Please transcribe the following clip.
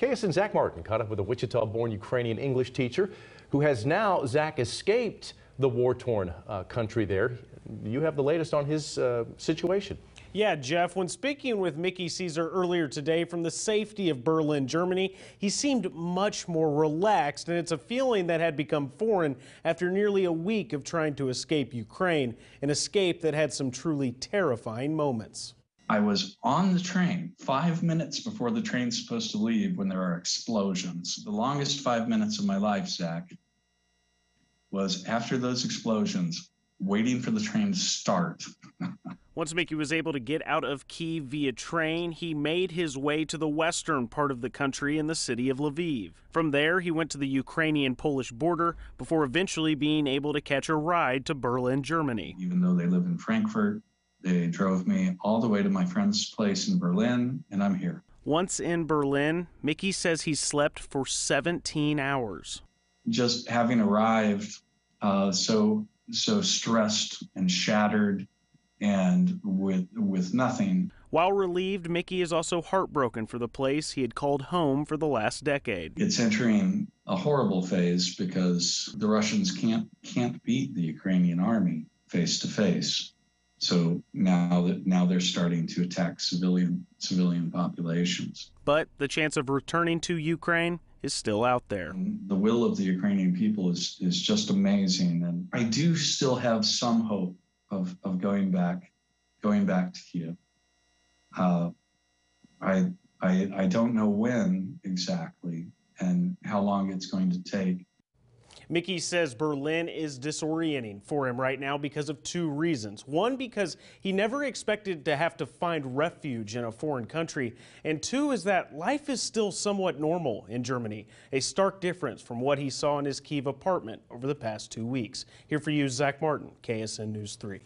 KSN Zach Martin caught up with a Wichita-born Ukrainian English teacher who has now, Zach, escaped the war-torn uh, country there. You have the latest on his uh, situation. Yeah, Jeff, when speaking with Mickey Caesar earlier today from the safety of Berlin, Germany, he seemed much more relaxed, and it's a feeling that had become foreign after nearly a week of trying to escape Ukraine, an escape that had some truly terrifying moments. I was on the train five minutes before the train's supposed to leave when there are explosions. The longest five minutes of my life, Zach, was after those explosions, waiting for the train to start. Once Mickey was able to get out of Kiev via train, he made his way to the western part of the country in the city of Lviv. From there, he went to the Ukrainian Polish border before eventually being able to catch a ride to Berlin, Germany. Even though they live in Frankfurt, they drove me all the way to my friend's place in Berlin, and I'm here. Once in Berlin, Mickey says he slept for 17 hours. Just having arrived uh, so so stressed and shattered and with with nothing. While relieved, Mickey is also heartbroken for the place he had called home for the last decade. It's entering a horrible phase because the Russians can't can't beat the Ukrainian army face to face. So now that now they're starting to attack civilian civilian populations. But the chance of returning to Ukraine is still out there. The will of the Ukrainian people is is just amazing, and I do still have some hope of of going back, going back to Kiev. Uh, I I I don't know when exactly and how long it's going to take. Mickey says Berlin is disorienting for him right now because of two reasons. One, because he never expected to have to find refuge in a foreign country. And two is that life is still somewhat normal in Germany, a stark difference from what he saw in his Kiev apartment over the past two weeks. Here for you, Zach Martin, KSN News 3.